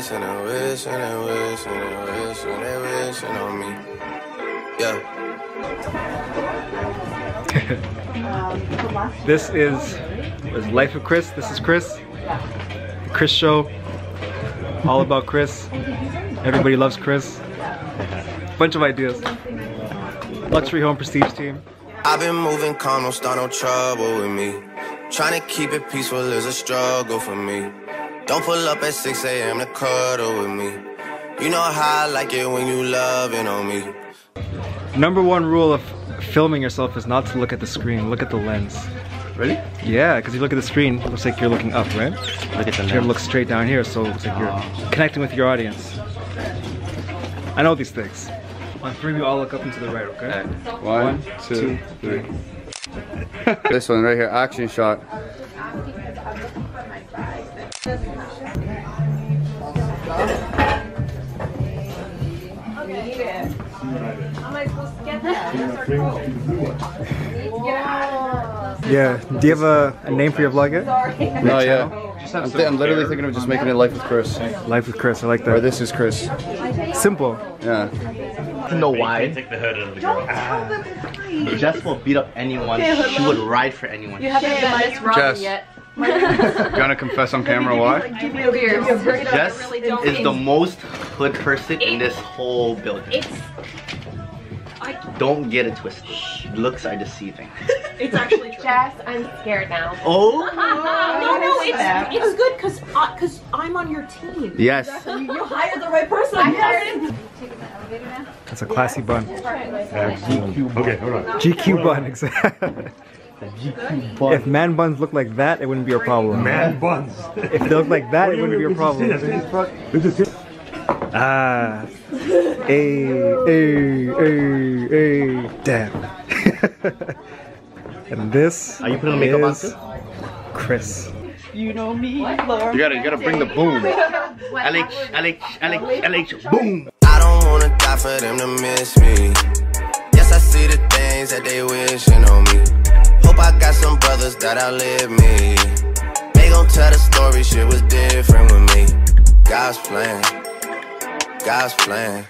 Wish and they wish and they wish and they wish and they wishing on me. Yeah. This is, is Life of Chris. This is Chris. The Chris Show. All about Chris. Everybody loves Chris. Bunch of ideas. Luxury Home Prestige team. I've been moving calm, don't start no trouble with me. Trying to keep it peaceful is a struggle for me. Don't pull up at 6 a.m. to cuddle with me. You know how I like it when you loving on me. Number one rule of filming yourself is not to look at the screen, look at the lens. Ready? Yeah, because you look at the screen, it looks like you're looking up, right? Look at the lens. You gotta look straight down here, so it looks like you're connecting with your audience. I know these things. On three, we all look up and to the right, okay? One, two, three. this one right here, action shot. Yeah. Do you have a, a name for your vlog yet? No, yeah. I'm, thi- I'm literally thinking of just making it life with Chris. Life with Chris. I like that. Or that. this is Chris. Simple. Yeah. know why? Take the hood out of the girl. Jess will beat up anyone. She would ride for anyone. You haven't met Miss Robin Jess. yet. Gonna confess on camera why? Jess is the most hood person in this whole building. It's Don't get it twisted. Looks are deceiving. it's actually true. Jess, I'm scared now. Oh! No, no, it's, it's good because because uh, I'm on your team. Yes. You hired the right person. I hired That's a classy bun. GQ bun. Okay, hold on. GQ bun, exactly. GQ bun. If man buns look like that, it wouldn't be a problem. Man buns. If they look like that, it wouldn't be a problem. This is it. Ah. Hey, hey, hey, hey. Damn. and this Are you putting makeup on is too? Chris. You gotta, you gotta bring the boom. LH, LH, LH, LH, boom! I don't wanna die for them to miss me. Yes, I see the things that they wishing on me. Hope I got some brothers that outlive me. They gon' tell the story, shit was different with me. God's plan, God's plan.